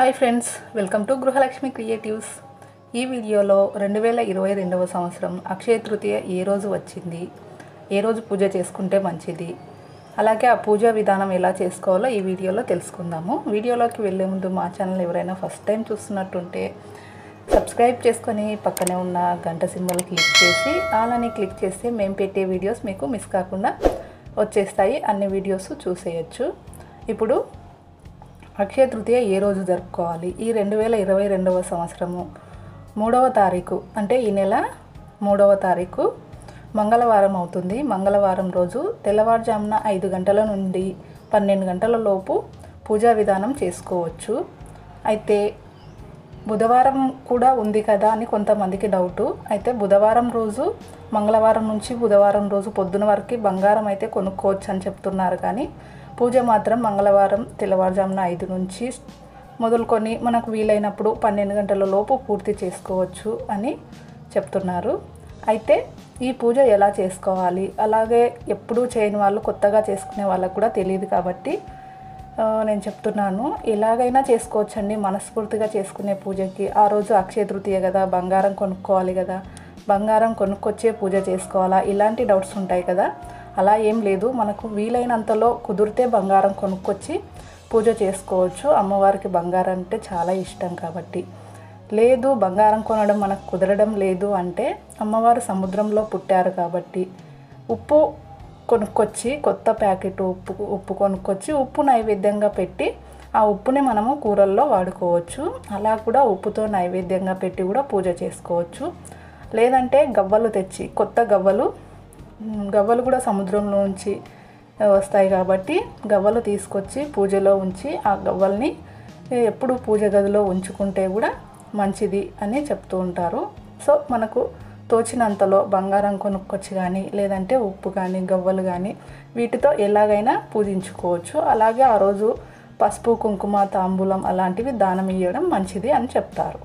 Hi friends welcome to Gruhalakshmi creatives ఈ వీడియోలో రెండు వేల ఇరవై రెండవ సంవత్సరం అక్షయ తృతీయ ఏ రోజు వచ్చింది? ఏ రోజు పూజ చేసుకుంటే మంచిది? అలాగే ఆ పూజా విధానం ఎలా చేసుకోవాలో ఈ వీడియోలో తెలుసుకుందాము. వీడియోలోకి వెళ్ళే ముందు మా ఛానల్ ఎవరైనా ఫస్ట్ టైం చూస్తున్నట్టుంటే సబ్స్క్రైబ్ చేసుకొని పక్కనే ఉన్న గంట సింబల్ క్లిక్ చేసి అలానే అని క్లిక్ చేస్తే మేము పెట్టే వీడియోస్ మీకు మిస్ కాకుండా వచ్చేస్తాయి. అన్ని వీడియోస్ చూసేయచ్చు. ఇప్పుడు అక్షయ తృతీయ ఏ రోజు జరుపుకోవాలి? ఈ రెండు వేల ఇరవై రెండవ సంవత్సరము మూడవ తారీఖు అంటే ఈ నెల మూడవ తారీఖు మంగళవారం అవుతుంది. మంగళవారం రోజు తెల్లవారుజామున ఐదు గంటల నుండి పన్నెండు గంటల లోపు పూజా విధానం చేసుకోవచ్చు. అయితే బుధవారం కూడా ఉంది కదా అని కొంతమందికి డౌటు. అయితే బుధవారం రోజు మంగళవారం నుంచి బుధవారం రోజు పొద్దున వరకు బంగారం అయితే కొనుక్కోవచ్చు అని చెప్తున్నారు కానీ పూజ మాత్రం మంగళవారం తెల్లవారుజామున ఐదు నుంచి మొదలుకొని మనకు వీలైనప్పుడు పన్నెండు గంటల లోపు పూర్తి చేసుకోవచ్చు అని చెప్తున్నారు. అయితే ఈ పూజ ఎలా చేసుకోవాలి? అలాగే ఎప్పుడూ చేయని వాళ్ళు కొత్తగా చేసుకునే వాళ్ళకు కూడా తెలియదు కాబట్టి నేను చెప్తున్నాను. ఎలాగైనా చేసుకోవచ్చండి. మనస్ఫూర్తిగా చేసుకునే పూజకి. ఆ రోజు అక్షయ తృతీయ కదా బంగారం కొనుక్కోవాలి కదా. బంగారం కొనుక్కొచ్చే పూజ చేసుకోవాలా? ఇలాంటి డౌట్స్ ఉంటాయి కదా. అలా ఏం లేదు. మనకు వీలైనంతలో కుదిరితే బంగారం కొనుక్కొచ్చి పూజ చేసుకోవచ్చు. అమ్మవారికి బంగారం అంటే చాలా ఇష్టం కాబట్టి. లేదు బంగారం కొనడం మనకు కుదరడం లేదు అంటే అమ్మవారు సముద్రంలో పుట్టారు కాబట్టి ఉప్పు కొనుక్కొచ్చి కొత్త ప్యాకెట్ ఉప్పు ఉప్పు కొనుక్కొచ్చి ఉప్పు నైవేద్యంగా పెట్టి ఆ ఉప్పుని మనము కూరల్లో వాడుకోవచ్చు. అలా కూడా ఉప్పుతో నైవేద్యంగా పెట్టి కూడా పూజ చేసుకోవచ్చు. లేదంటే గవ్వలు తెచ్చి కొత్త గవ్వలు గవ్వలు కూడా సముద్రంలో నుంచి వస్తాయి కాబట్టి గవ్వలు తీసుకొచ్చి పూజలో ఉంచి ఆ గవ్వల్ని ఎప్పుడు పూజ గదిలో ఉంచుకుంటే కూడా మంచిది అని చెప్తూ ఉంటారు. సో మనకు తోచినంతలో బంగారం కొనుక్కొచ్చి కానీ లేదంటే ఉప్పు కానీ గవ్వలు కానీ వీటితో ఎలాగైనా పూజించుకోవచ్చు. అలాగే ఆ రోజు పసుపు కుంకుమ తాంబూలం అలాంటివి దానం ఇవ్వడం మంచిది అని చెప్తారు.